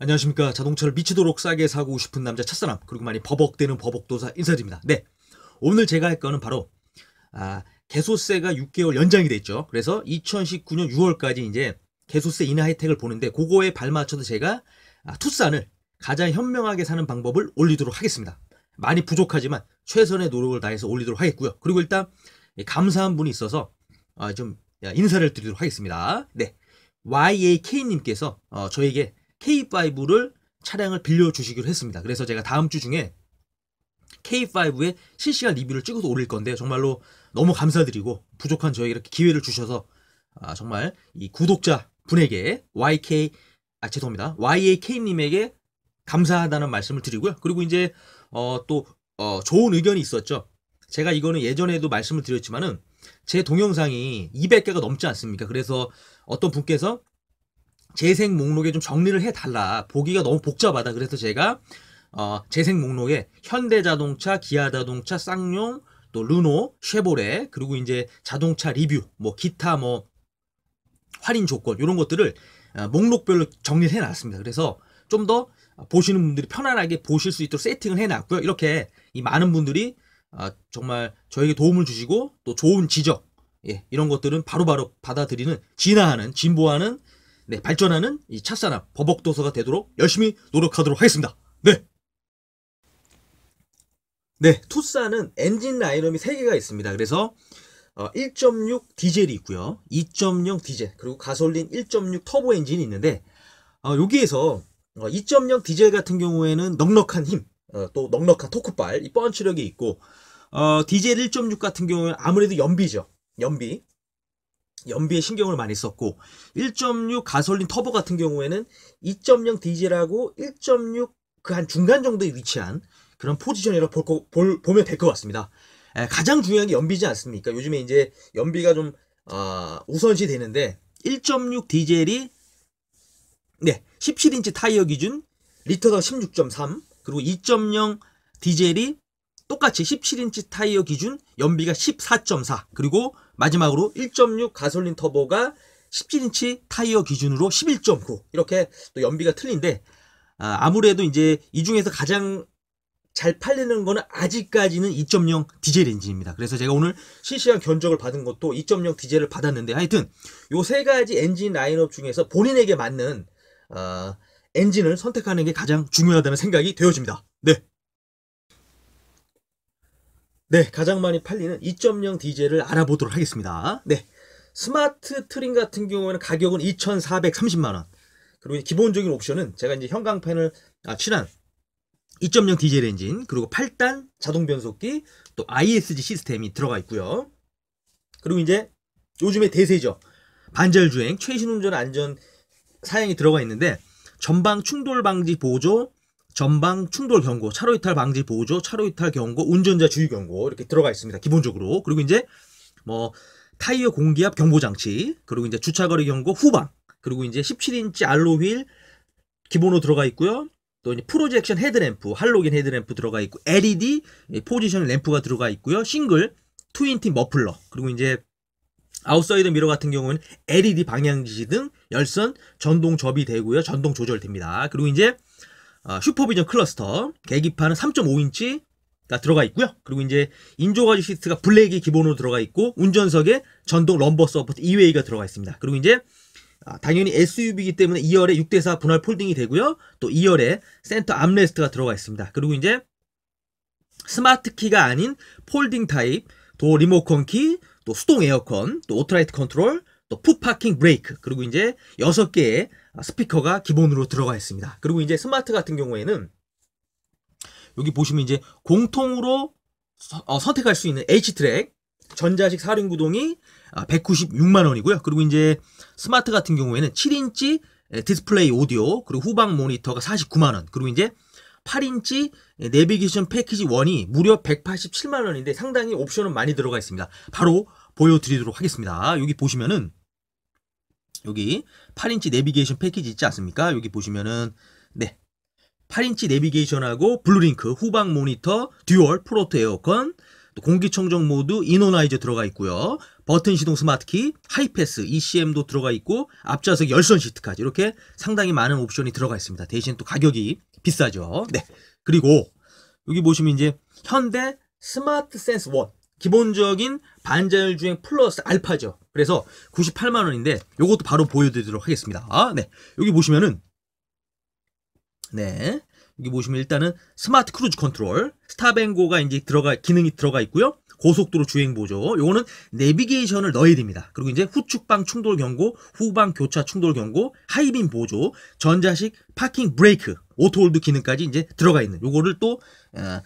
안녕하십니까. 자동차를 미치도록 싸게 사고 싶은 남자 첫사람, 그리고 많이 버벅대는 버벅도사 인사드립니다. 네. 오늘 제가 할 거는 바로, 아, 개소세가 6개월 연장이 됐죠. 그래서 2019년 6월까지 이제 개소세 인하 혜택을 보는데, 그거에 발맞춰서 제가 아, 투싼을 가장 현명하게 사는 방법을 올리도록 하겠습니다. 많이 부족하지만 최선의 노력을 다해서 올리도록 하겠고요. 그리고 일단 감사한 분이 있어서 아, 좀 인사를 드리도록 하겠습니다. 네. YAK님께서 어, 저에게 K5를 차량을 빌려주시기로 했습니다. 그래서 제가 다음 주 중에 K5의 실시간 리뷰를 찍어서 올릴 건데요. 정말로 너무 감사드리고 부족한 저에게 이렇게 기회를 주셔서 아, 정말 이 구독자 분에게 YK 아 죄송합니다. YAK님에게 감사하다는 말씀을 드리고요. 그리고 이제 어, 또 어, 좋은 의견이 있었죠. 제가 이거는 예전에도 말씀을 드렸지만은 제 동영상이 200개가 넘지 않습니까? 그래서 어떤 분께서 재생 목록에 좀 정리를 해달라. 보기가 너무 복잡하다. 그래서 제가 어, 재생 목록에 현대자동차, 기아자동차, 쌍용, 또 르노, 쉐보레, 그리고 이제 자동차 리뷰, 뭐 기타 뭐 할인 조건 이런 것들을 어, 목록별로 정리를 해놨습니다. 그래서 좀 더 보시는 분들이 편안하게 보실 수 있도록 세팅을 해놨고요. 이렇게 이 많은 분들이 어, 정말 저에게 도움을 주시고 또 좋은 지적 예, 이런 것들은 바로바로 바로 받아들이는 진화하는 진보하는 네, 발전하는 이 찻사람 버벅도서가 되도록 열심히 노력하도록 하겠습니다. 네. 네, 투싼은 엔진 라인업이 3개가 있습니다. 그래서 어, 1.6 디젤이 있고요. 2.0 디젤, 그리고 가솔린 1.6 터보 엔진이 있는데 어, 여기에서 어, 2.0 디젤 같은 경우에는 넉넉한 힘, 어, 또 넉넉한 토크발, 이 펀치력이 있고 어, 디젤 1.6 같은 경우에는 아무래도 연비죠. 연비. 연비에 신경을 많이 썼고 1.6 가솔린 터보 같은 경우에는 2.0 디젤하고 1.6 그 한 중간 정도에 위치한 그런 포지션이라고 볼, 거, 볼 보면 될 것 같습니다. 에, 가장 중요한 게 연비지 않습니까? 요즘에 이제 연비가 좀 어, 우선시 되는데 1.6 디젤이 네 17인치 타이어 기준 리터당 16.3 그리고 2.0 디젤이 똑같이 17인치 타이어 기준 연비가 14.4 그리고 마지막으로 1.6 가솔린 터보가 17인치 타이어 기준으로 11.9 이렇게 또 연비가 틀린데 아무래도 이제 이 중에서 가장 잘 팔리는 거는 아직까지는 2.0 디젤 엔진입니다. 그래서 제가 오늘 실시간 견적을 받은 것도 2.0 디젤을 받았는데 하여튼 요 세 가지 엔진 라인업 중에서 본인에게 맞는 어, 엔진을 선택하는 게 가장 중요하다는 생각이 되어집니다. 네. 네, 가장 많이 팔리는 2.0 디젤을 알아보도록 하겠습니다. 네. 스마트 트림 같은 경우에는 가격은 2,430만 원. 그리고 기본적인 옵션은 제가 이제 형광펜을 아, 칠한 2.0 디젤 엔진, 그리고 8단 자동 변속기, 또 ISG 시스템이 들어가 있고요. 그리고 이제 요즘에 대세죠. 반자율 주행, 최신 운전 안전 사양이 들어가 있는데 전방 충돌 방지 보조, 전방 충돌 경고, 차로 이탈 방지 보조, 차로 이탈 경고, 운전자 주의 경고 이렇게 들어가 있습니다. 기본적으로. 그리고 이제 뭐 타이어 공기압 경보 장치, 그리고 이제 주차 거리 경고 후방, 그리고 이제 17인치 alloy 휠 기본으로 들어가 있고요. 또 이제 projection 헤드램프, 할로겐 헤드램프 들어가 있고 LED position lamp가 들어가 있고요. single twin tip 머플러, 그리고 이제 outside mirror 같은 경우는 LED 방향 지시 등 열선 전동 접이 되고요. 전동 조절됩니다. 그리고 이제 어, supervision cluster 계기판은 3.5인치 가 들어가 있고요. 그리고 이제 인조가죽 시트가 블랙이 기본으로 들어가 있고 운전석에 전동 lumbar support 2 way가 들어가 있습니다. 그리고 이제 아, 당연히 SUV이기 때문에 2열에 6대4 분할 folding이 되고요. 또 2열에 center armrest가 들어가 있습니다. 그리고 이제 스마트 키가 아닌 folding 타입, 도어 리모컨 키, 또 수동 에어컨, 또 auto light control, 또 foot parking 브레이크, 그리고 이제 6개의 스피커가 기본으로 들어가 있습니다. 그리고 이제 스마트 같은 경우에는 여기 보시면 이제 공통으로 어, 선택할 수 있는 HTRAC 전자식 사륜 구동이 196만 원이고요. 그리고 이제 스마트 같은 경우에는 7인치 디스플레이 오디오 그리고 후방 모니터가 49만 원. 그리고 이제 8인치 내비게이션 패키지 1이 무려 187만 원인데 상당히 옵션은 많이 들어가 있습니다. 바로 보여드리도록 하겠습니다. 여기 보시면은 여기 8인치 내비게이션 패키지 있지 않습니까? 여기 보시면은 네 8인치 내비게이션하고 블루링크 후방 모니터 dual full auto 에어컨 또 공기청정 모드 ionizer 들어가 있고요. 버튼 시동 스마트키, 하이패스, ECM도 들어가 있고 앞좌석 열선 시트까지 이렇게 상당히 많은 옵션이 들어가 있습니다. 대신 또 가격이 비싸죠. 네. 그리고 여기 보시면 이제 현대 스마트 센스 1 기본적인 반자율 주행 플러스 알파죠. 그래서 98만 원인데 요것도 바로 보여드리도록 하겠습니다. 아, 네. 여기 보시면은 네. 여기 보시면 일단은 smart cruise control, stop and go가 이제 들어가 기능이 들어가 있고요. 고속도로 주행 보조. 요거는 내비게이션을 넣어야 됩니다. 그리고 이제 후측방 충돌 경고, 후방 교차 충돌 경고, high beam 보조, 전자식 parking 브레이크, auto hold 기능까지 이제 들어가 있는 요거를 또 어,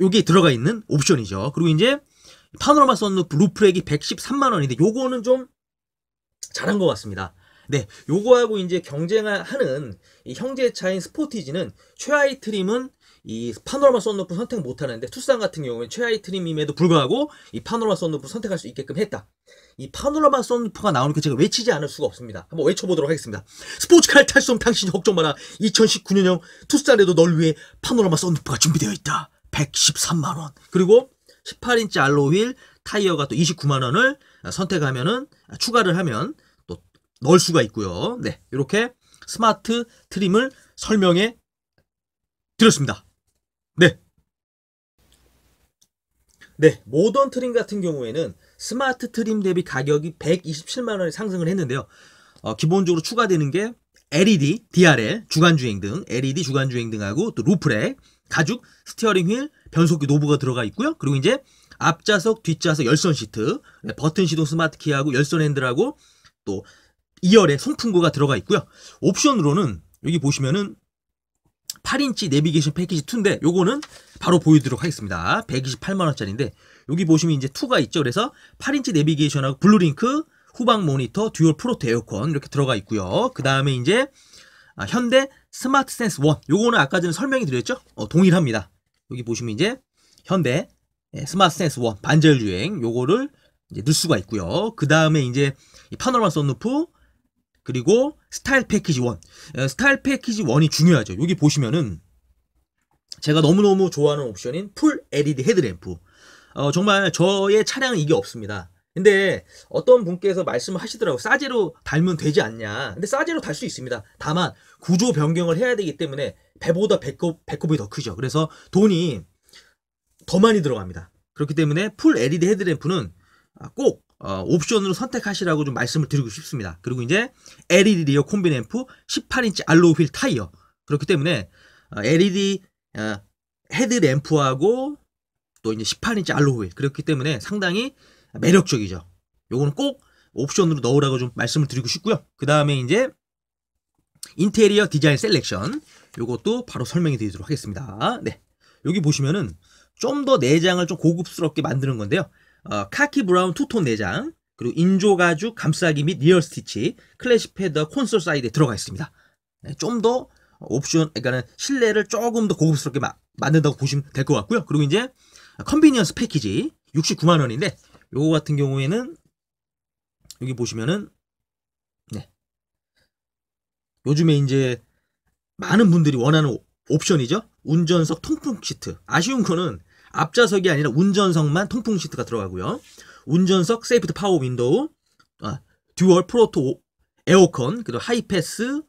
요게 들어가 있는 옵션이죠. 그리고 이제 파노라마 썬루프 roof rack이 113만 원인데 요거는 좀 잘한 것 같습니다. 네, 요거하고 이제 경쟁하는 이 형제차인 스포티지는 최하위 트림은 이 파노라마 썬루프 선택 못 하는데 투싼 같은 경우는 최하위 트림임에도 불구하고 이 파노라마 썬루프 선택할 수 있게끔 했다. 이 파노라마 썬루프가 나오니까 제가 외치지 않을 수가 없습니다. 한번 외쳐보도록 하겠습니다. 스포츠카를 탈수 당신이 걱정 마라. 2019년형 투싼에도 널 위해 파노라마 썬루프가 준비되어 있다. 113만 원. 그리고 18인치 alloy 휠 타이어가 또 29만 원을 선택하면은 추가를 하면 또 넣을 수가 있고요. 네, 이렇게 스마트 트림을 설명해 드렸습니다. 네. 네, 모던 트림 같은 경우에는 스마트 트림 대비 가격이 127만 원이 상승을 했는데요. 어, 기본적으로 추가되는 게 LED, DRL, 주간 주행 등, LED 주간 주행 등하고 또 roof rack, 가죽, 스티어링 휠, 변속기 knob가 들어가 있고요. 그리고 이제 앞좌석, 뒷좌석 열선 시트, 네, 버튼 시동 스마트 키하고 열선 핸들하고 또 2열에 송풍구가 들어가 있고요. 옵션으로는 여기 보시면은 8인치 내비게이션 패키지 2인데 요거는 바로 보여드리도록 하겠습니다. 128만원짜리인데 여기 보시면 이제 2가 있죠. 그래서 8인치 내비게이션하고 블루링크, 후방 모니터, dual full auto 에어컨 이렇게 들어가 있고요. 그 다음에 이제 아, 현대 스마트 센스 1 요거는 아까 전에 설명이 드렸죠? 어, 동일합니다. 여기 보시면 이제 현대 예, 스마트 센스 1 반자율 주행 요거를 이제 넣을 수가 있고요. 그 다음에 이제 파노라마 썬루프 그리고 스타일 패키지 1 어, 스타일 패키지 1이 중요하죠. 여기 보시면은 제가 너무너무 좋아하는 옵션인 full LED 헤드램프 어, 정말 저의 차량은 이게 없습니다. 근데 어떤 분께서 말씀을 하시더라고 싸제로 달면 되지 않냐. 근데 싸제로 달 수 있습니다. 다만 구조 변경을 해야 되기 때문에 배보다 배꼽, 배꼽이 더 크죠. 그래서 돈이 더 많이 들어갑니다. 그렇기 때문에 full LED 헤드램프는 꼭 어, 옵션으로 선택하시라고 좀 말씀을 드리고 싶습니다. 그리고 이제 LED rear combi lamp 18인치 alloy 휠 타이어 그렇기 때문에 어, LED 어, 헤드램프하고 또 이제 18인치 alloy 휠 그렇기 때문에 상당히 매력적이죠. 요거는 꼭 옵션으로 넣으라고 좀 말씀을 드리고 싶고요. 그 다음에 이제 인테리어 디자인 selection 요것도 바로 설명해 드리도록 하겠습니다. 네. 여기 보시면은 좀 더 내장을 좀 고급스럽게 만드는 건데요. 어, 카키 brown two-tone 내장, 그리고 인조 가죽 감싸기 및 real stitch, crash 패드 콘솔 사이드에 들어가 있습니다. 네, 좀더 옵션, 그러니까는 실내를 조금 더 고급스럽게 마, 만든다고 보시면 될 것 같고요. 그리고 이제 convenience 패키지 69만 원인데 요거 같은 경우에는 여기 보시면은 네. 요즘에 이제 많은 분들이 원하는 옵션이죠. 운전석 통풍 시트. 아쉬운 거는 앞좌석이 아니라 운전석만 통풍 시트가 들어가고요. 운전석 safety power window, 아, dual full auto 에어컨, 그리고 하이패스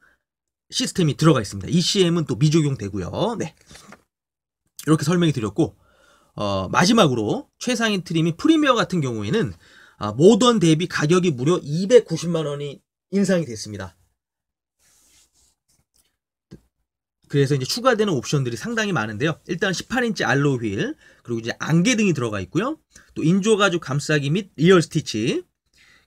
시스템이 들어가 있습니다. ECM은 또 미적용 되고요. 네. 이렇게 설명이 드렸고, 어, 마지막으로 최상위 trim이 프리미어 같은 경우에는 아, 모던 대비 가격이 무려 290만 원이 인상이 됐습니다. 그래서 이제 추가되는 옵션들이 상당히 많은데요. 일단 18인치 alloy 휠, 그리고 이제 안개등이 들어가 있고요. 또 인조 가죽 감싸기 및 real stitch,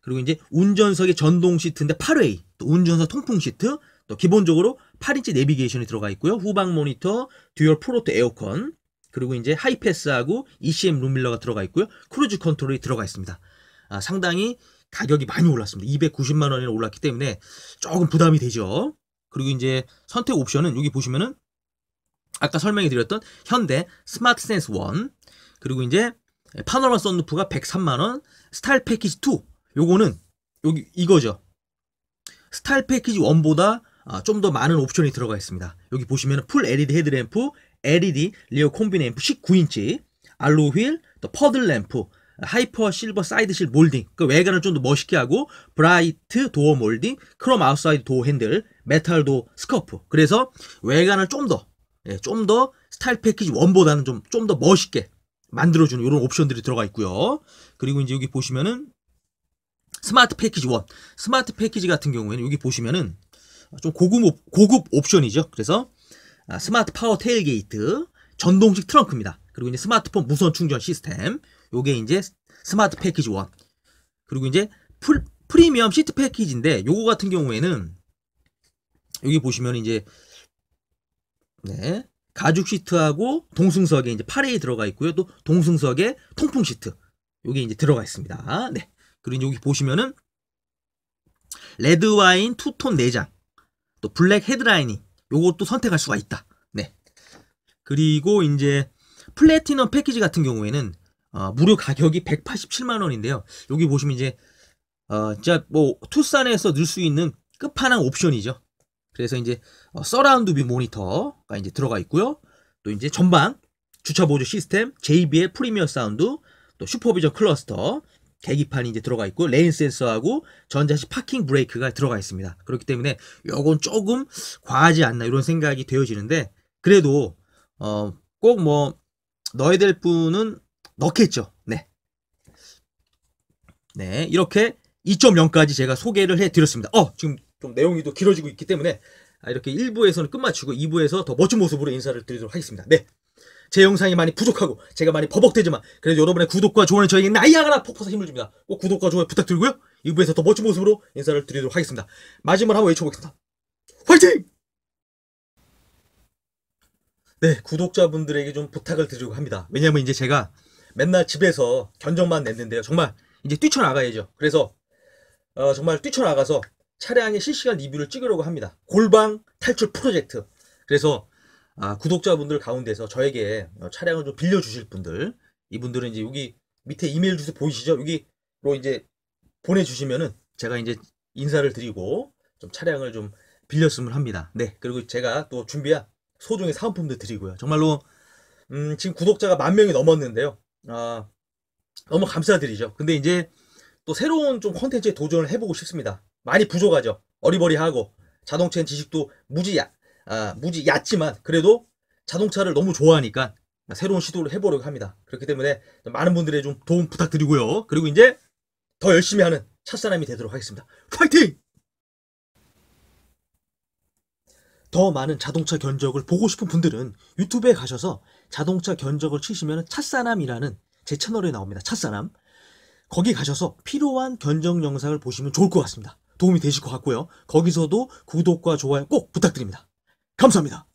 그리고 이제 운전석의 전동 시트인데 8way, 또 운전석 통풍 시트, 또 기본적으로 8인치 내비게이션이 들어가 있고요. 후방 모니터, dual full auto 에어컨, 그리고 이제 하이패스하고 ECM 룸미러가 들어가 있고요. cruise control이 들어가 있습니다. 아, 상당히 가격이 많이 올랐습니다. 290만 원이 올랐기 때문에 조금 부담이 되죠. 그리고 이제 선택 옵션은 여기 보시면은 아까 설명해 드렸던 현대 스마트 센스 1 그리고 이제 파노라마 썬루프가 103만 원, 스타일 패키지 2 요거는 여기 이거죠. 스타일 패키지 1보다 아, 좀더 많은 옵션이 들어가 있습니다. 여기 보시면 full LED 헤드램프, LED rear combi lamp 19인치, alloy 휠, 또 puddle 램프, hyper silver side sill 몰딩 그 외관을 좀 더 멋있게 하고 bright door 몰딩 크롬 outside door handle metal door scuff. 그래서 외관을 좀더 예, 좀 더 스타일 패키지 1보다는 좀 좀 더 멋있게 만들어주는 이런 옵션들이 들어가 있고요. 그리고 이제 여기 보시면은 스마트 패키지 1 스마트 패키지 같은 경우에는 여기 보시면은 좀 고급, 옵- 고급 옵션이죠. 그래서 아, smart power tailgate 전동식 트렁크입니다. 그리고 이제 스마트폰 무선 충전 시스템 요게 이제 스마트 패키지 1 그리고 이제 풀, 프리미엄 시트 패키지인데 요거 같은 경우에는 여기 보시면 이제 네 가죽 시트하고 동승석에 이제 파레이 들어가 있고요. 또 동승석에 통풍 시트. 요게 이제 들어가 있습니다. 네. 그리고 여기 보시면은 red wine two-tone 내장 또 black headlining 요것도 선택할 수가 있다 네 그리고 이제 플래티넘 패키지 같은 경우에는 어, 무려 가격이 187만 원인데요. 여기 보시면 이제 어, 진짜 뭐 투싼에서 넣을 수 있는 끝판왕 옵션이죠. 그래서 이제 어, surround view 모니터가 이제 들어가 있고요. 또 이제 전방 주차 보조 시스템, JBL premium sound, 또 supervision cluster, 계기판이 이제 들어가 있고 rain 센서하고 전자식 parking 브레이크가 들어가 있습니다. 그렇기 때문에 요건 조금 과하지 않나 이런 생각이 되어지는데 그래도 어, 꼭 뭐 넣어야 될 분은 넣겠죠. 네. 네, 이렇게 2.0까지 제가 소개를 해 드렸습니다. 어, 지금 좀 내용이 또 길어지고 있기 때문에 아, 이렇게 1부에서는 끝마치고 2부에서 더 멋진 모습으로 인사를 드리도록 하겠습니다. 네. 제 영상이 많이 부족하고 제가 많이 버벅대지만 그래도 여러분의 구독과 좋아요는 저에게 나이아가라 폭포사 힘을 줍니다. 꼭 구독과 좋아요 부탁드리고요. 2부에서 더 멋진 모습으로 인사를 드리도록 하겠습니다. 마지막으로 한번 외쳐보겠습니다. 화이팅! 네, 구독자분들에게 좀 부탁을 드리려고 합니다. 왜냐면 이제 제가 맨날 집에서 견적만 냈는데요. 정말 이제 뛰쳐나가야죠. 그래서 어, 정말 뛰쳐나가서 차량의 실시간 리뷰를 찍으려고 합니다. 골방 탈출 프로젝트. 그래서 아, 구독자분들 가운데서 저에게 어, 차량을 좀 빌려주실 분들, 이분들은 이제 여기 밑에 이메일 주소 보이시죠? 여기로 이제 보내주시면은 제가 이제 인사를 드리고 좀 차량을 좀 빌렸으면 합니다. 네, 그리고 제가 또 준비한 소정의 사은품도 드리고요. 정말로 음, 지금 구독자가 만 명이 넘었는데요. 아, 너무 감사드리죠. 근데 이제 또 새로운 좀 컨텐츠에 도전을 해보고 싶습니다. 많이 부족하죠. 어리버리하고 자동차엔 지식도 무지 야, 아, 무지 얕지만 그래도 자동차를 너무 좋아하니까 새로운 시도를 해보려고 합니다. 그렇기 때문에 많은 분들의 좀 도움 부탁드리고요. 그리고 이제 더 열심히 하는 첫사람이 되도록 하겠습니다. 파이팅! 더 많은 자동차 견적을 보고 싶은 분들은 유튜브에 가셔서 자동차 견적을 치시면 찻사남이라는 제 채널에 나옵니다. 찻사남. 거기 가셔서 필요한 견적 영상을 보시면 좋을 것 같습니다. 도움이 되실 것 같고요. 거기서도 구독과 좋아요 꼭 부탁드립니다. 감사합니다.